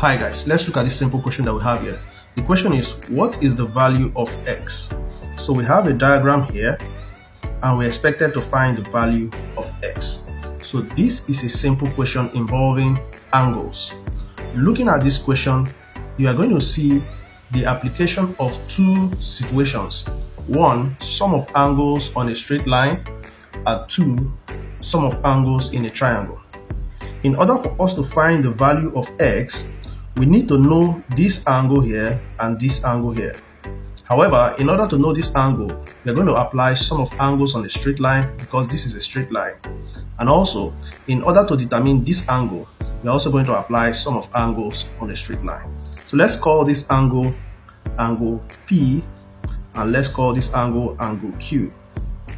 Hi guys, let's look at this simple question that we have here. The question is, what is the value of x? So we have a diagram here and we're expected to find the value of x. So this is a simple question involving angles. Looking at this question, you are going to see the application of two situations. One, sum of angles on a straight line, and two, sum of angles in a triangle. In order for us to find the value of x, we need to know this angle here and this angle here. However, in order to know this angle, we're going to apply sum of angles on a straight line because this is a straight line. And also, in order to determine this angle, we're also going to apply sum of angles on a straight line. So let's call this angle angle P and let's call this angle angle Q.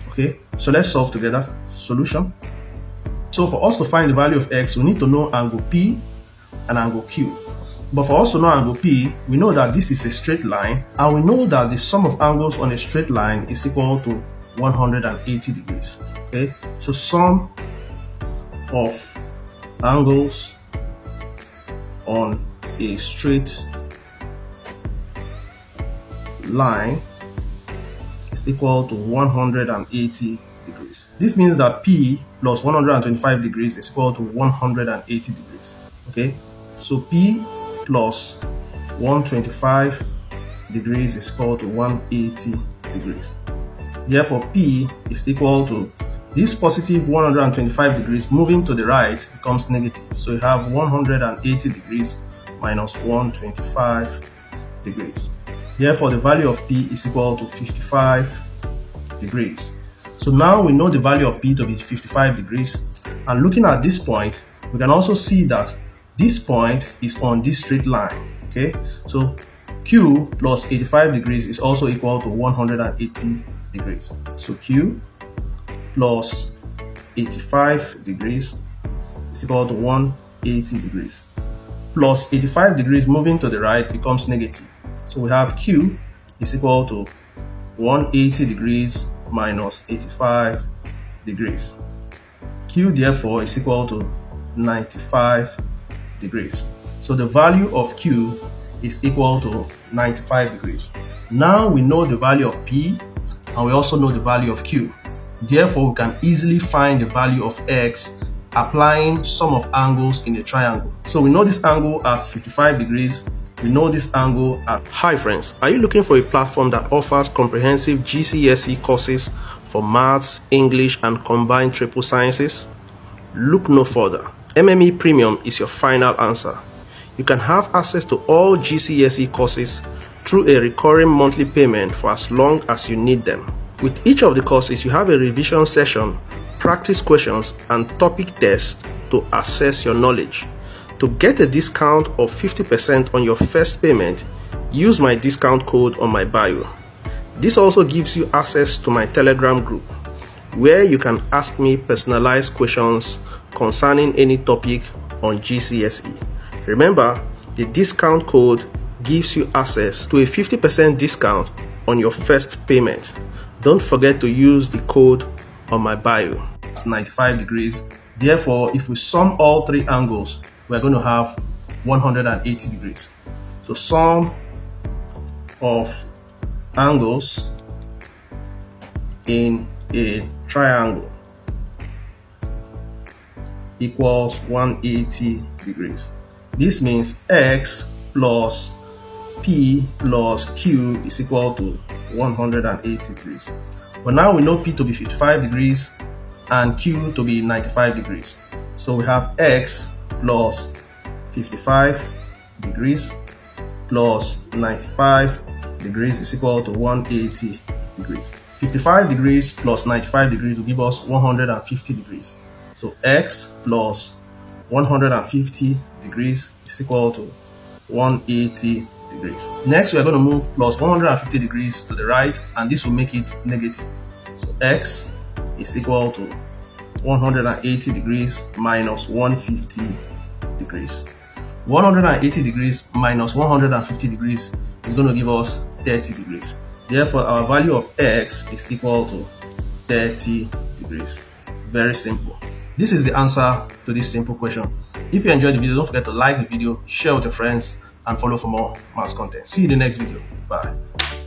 Okay, so let's solve together. Solution. So for us to find the value of x, we need to know angle P and angle Q. But for us to know angle P, we know that this is a straight line and we know that the sum of angles on a straight line is equal to 180 degrees. Okay, so sum of angles on a straight line is equal to 180 degrees. This means that P plus 125 degrees is equal to 180 degrees. Okay, so P plus 125 degrees is equal to 180 degrees. Therefore, P is equal to this positive 125 degrees moving to the right becomes negative. So you have 180 degrees minus 125 degrees. Therefore, the value of P is equal to 55 degrees. So now we know the value of P to be 55 degrees. And looking at this point, we can also see that this point is on this straight line. Okay, so Q plus 85 degrees is also equal to 180 degrees. So Q plus 85 degrees is equal to 180 degrees. Plus 85 degrees moving to the right becomes negative. So we have Q is equal to 180 degrees minus 85 degrees. Q therefore is equal to 95 degrees. So the value of Q is equal to 95 degrees. Now we know the value of P and we also know the value of Q. Therefore, we can easily find the value of X applying sum of angles in a triangle. So we know this angle as 55 degrees. We know this angle at... Hi friends, are you looking for a platform that offers comprehensive GCSE courses for maths, English and combined triple sciences? Look no further. MME Premium is your final answer. You can have access to all GCSE courses through a recurring monthly payment for as long as you need them. With each of the courses, you have a revision session, practice questions, and topic tests to assess your knowledge. To get a discount of 50% on your first payment, use my discount code on my bio. This also gives you access to my Telegram group, where you can ask me personalized questions concerning any topic on GCSE. Remember, the discount code gives you access to a 50% discount on your first payment. Don't forget to use the code on my bio. It's 95 degrees. Therefore, if we sum all three angles, we're going to have 180 degrees. So sum of angles in a triangle equals 180 degrees. This means x plus p plus q is equal to 180 degrees. But now we know p to be 55 degrees and q to be 95 degrees. So we have x plus 55 degrees plus 95 degrees is equal to 180 degrees. 55 degrees plus 95 degrees will give us 150 degrees. So x plus 150 degrees is equal to 180 degrees. Next, we are going to move plus 150 degrees to the right, and this will make it negative. So x is equal to 180 degrees minus 150 degrees. 180 degrees minus 150 degrees is going to give us 30 degrees. Therefore, our value of x is equal to 30 degrees. Very simple. This is the answer to this simple question. If you enjoyed the video, don't forget to like the video, share with your friends, and follow for more maths content. See you in the next video. Bye.